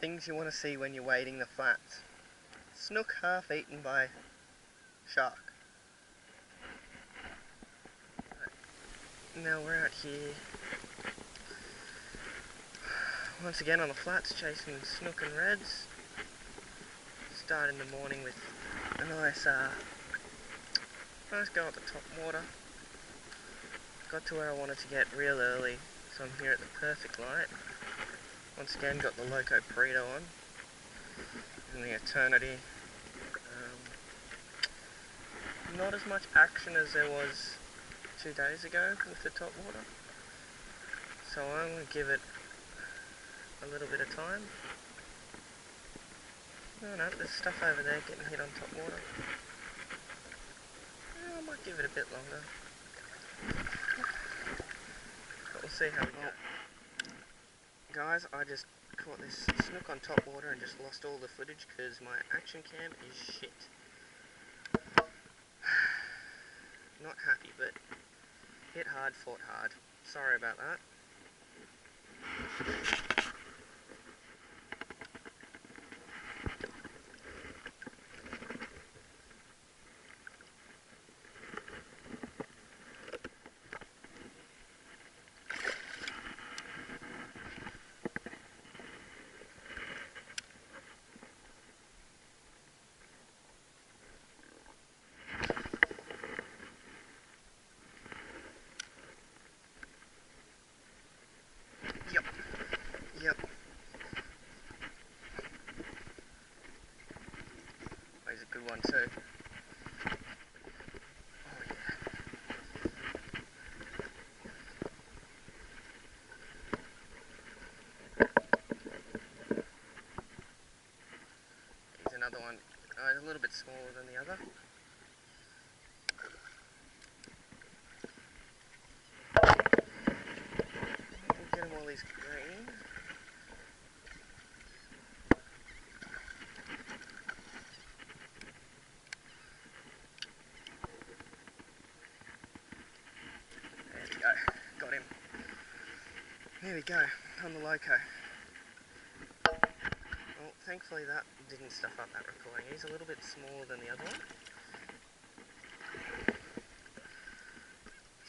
Things you want to see when you're wading the flats. Snook half eaten by shark. Now we're out here once again on the flats chasing snook and reds. Start in the morning with a nice uh, nice go at the top water. Got to where I wanted to get real early, so I'm here at the perfect light. Once again got the Loco Perro on in the Eternity. Um, not as much action as there was two days ago with the top water. So I'm going to give it a little bit of time. No, no, there's stuff over there getting hit on top water. Yeah, I might give it a bit longer. But we'll see how we go. Guys, I just caught this snook on top water and just lost all the footage because my action cam is shit. Not happy, but hit hard, fought hard. Sorry about that. Yep. Yep. Oh, he's a good one too. Oh another one. Oh, he's a little bit smaller than the other. Get him while he's green. There we go. Got him. There we go. On the loco. Well, thankfully that didn't stuff up that recording. He's a little bit smaller than the other one.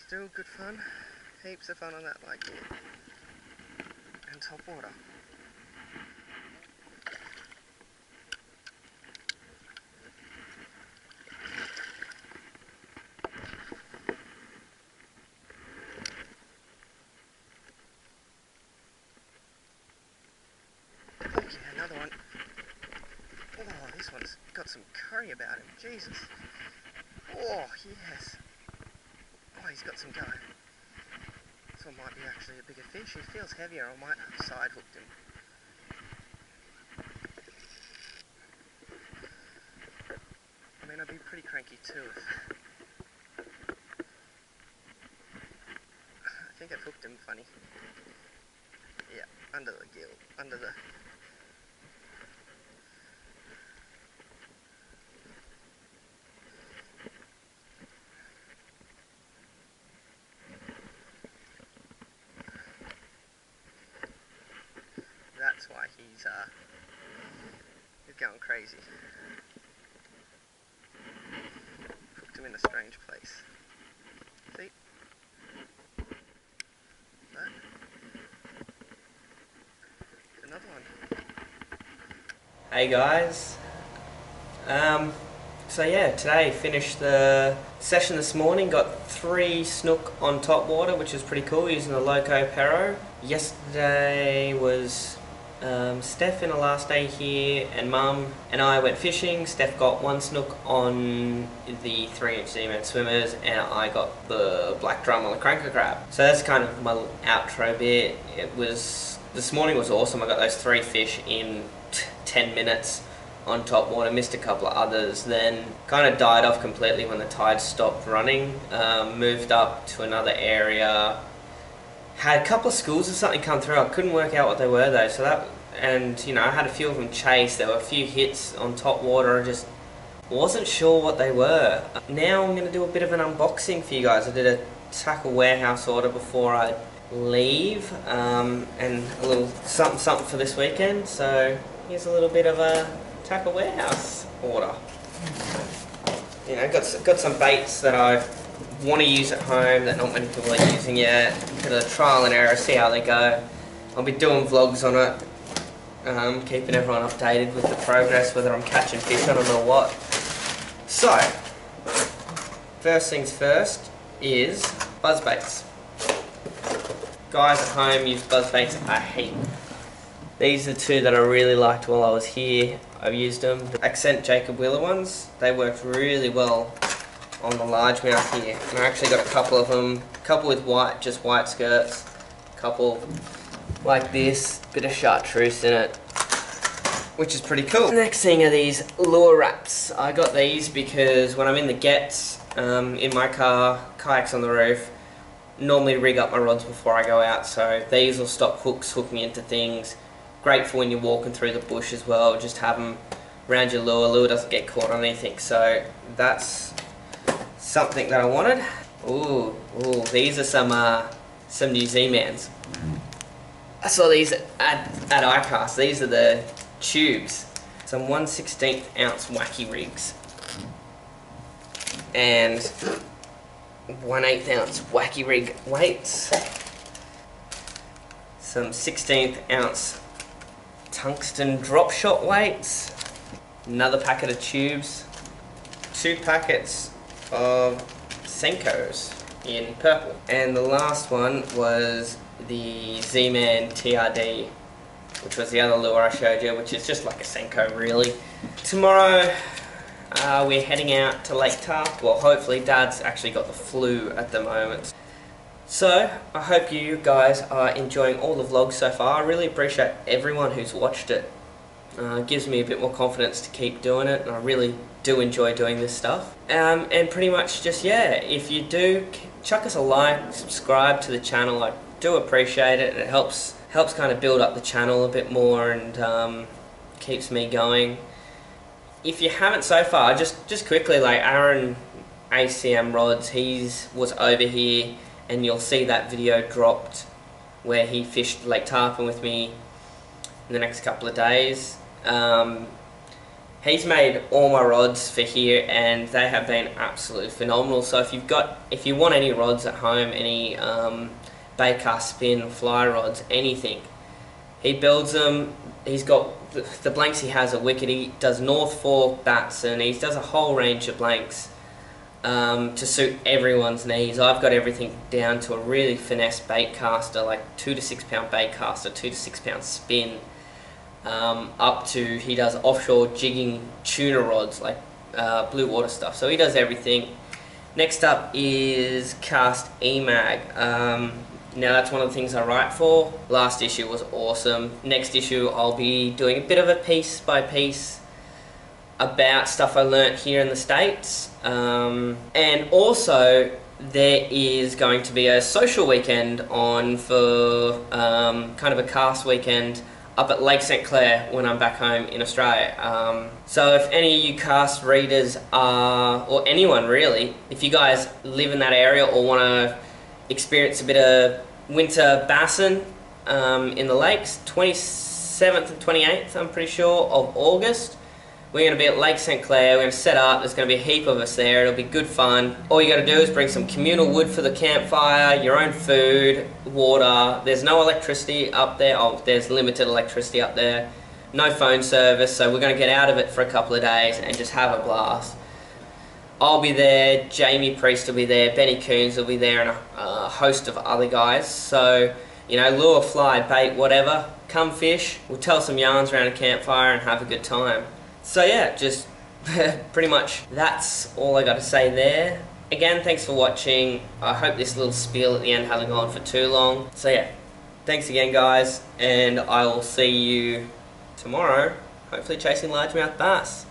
Still good fun. Heaps of fun on that here. And top water. Oh yeah, another one. Oh, this one's got some curry about him. Jesus. Oh, yes. Oh, he's got some go. This one might be actually a bigger fish. He feels heavier. I might have side hooked him. I mean, I'd be pretty cranky too if... I think I've hooked him funny. Yeah, under the gill, under the... He's uh he's going crazy. Hooked him in a strange place. See? That. Another one. Hey guys. Um, so yeah, today finished the session this morning. Got three snook on top water, which is pretty cool using the Loco Perro. Yesterday was um, Steph in the last day here, and Mum and I went fishing. Steph got one snook on the three-inch Z-Man swimmers, and I got the black drum on the Cranka Crab. So that's kind of my outro bit. It was this morning was awesome. I got those three fish in t- ten minutes on top water. Missed a couple of others. Then kind of died off completely when the tide stopped running. Um, moved up to another area had a couple of schools or something come through. I couldn't work out what they were though. So that and you know I had a few of them chase. There were a few hits on top water. I just wasn't sure what they were. Now I'm going to do a bit of an unboxing for you guys. I did a tackle warehouse order before I leave um, and a little something something for this weekend. So here's a little bit of a tackle warehouse order. You know, got got some baits that I want to use at home that not many people are using yet. Bit of trial and error, see how they go. I'll be doing vlogs on it, um, keeping everyone updated with the progress, whether I'm catching fish on them or what. So, first things first is buzz baits. Guys at home use buzz baits a heap. These are two that I really liked while I was here. I've used them. The Accent Jacob Wheeler ones, they worked really well on the largemouth here. And I actually got a couple of them, a couple with white, just white skirts, a couple like this, bit of chartreuse in it, which is pretty cool. Next thing are these lure wraps. I got these because when I'm in the gets, um, in my car, kayaks on the roof, normally rig up my rods before I go out, so these will stop hooks hooking into things. Great for when you're walking through the bush as well, just have them around your lure, lure doesn't get caught on anything, so that's something that I wanted. Ooh, ooh, these are some uh, some New Z-Mans. I saw these at, at iCast. These are the tubes. Some 1 16th ounce wacky rigs. And 1 8th ounce wacky rig weights. Some 16th ounce tungsten drop shot weights. Another packet of tubes. Two packets of Senkos in purple. And the last one was the Z-Man TRD, which was the other lure I showed you, which is just like a Senko really. Tomorrow uh, we're heading out to Lake Tarp. Well, hopefully Dad's actually got the flu at the moment. So, I hope you guys are enjoying all the vlogs so far. I really appreciate everyone who's watched it. Uh, gives me a bit more confidence to keep doing it, and I really do enjoy doing this stuff. Um, and pretty much just, yeah, if you do, chuck us a like, subscribe to the channel. I do appreciate it. And it helps helps kind of build up the channel a bit more and um, keeps me going. If you haven't so far, just just quickly, like Aaron ACM Rods, he's was over here, and you'll see that video dropped where he fished Lake Tarpon with me in the next couple of days. Um, he's made all my rods for here, and they have been absolutely phenomenal. So if you've got, if you want any rods at home, any um, baitcast spin, fly rods, anything, he builds them. He's got the, the blanks he has are wicked. He does North Fork bats, and he does a whole range of blanks um, to suit everyone's needs. I've got everything down to a really finesse bait caster, like two to six pound bait caster, two to six pound spin, um, up to he does offshore jigging tuna rods, like uh, blue water stuff. So he does everything. Next up is Cast eMag. Um, now that's one of the things I write for. Last issue was awesome. Next issue I'll be doing a bit of a piece by piece about stuff I learnt here in the States. Um, and also, there is going to be a social weekend on for um, kind of a cast weekend up at Lake St. Clair when I'm back home in Australia. Um, so, if any of you cast readers are, or anyone really, if you guys live in that area or want to experience a bit of winter bassin um, in the lakes, 27th and 28th, I'm pretty sure, of August. We're going to be at Lake St. Clair. We're going to set up. There's going to be a heap of us there. It'll be good fun. All you got to do is bring some communal wood for the campfire, your own food, water. There's no electricity up there. Oh, there's limited electricity up there. No phone service, so we're going to get out of it for a couple of days and just have a blast. I'll be there. Jamie Priest will be there. Benny Coons will be there, and a, a host of other guys. So, you know, lure, fly, bait, whatever. Come fish. We'll tell some yarns around a campfire and have a good time. So yeah, just pretty much that's all I got to say there. Again, thanks for watching. I hope this little spiel at the end hasn't gone on for too long. So yeah, thanks again guys, and I will see you tomorrow, hopefully chasing largemouth bass.